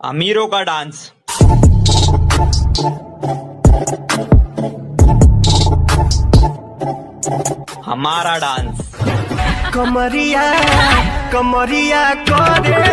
अमीरों का डांस। हमारा डांस। कमरिया कमरिया करेला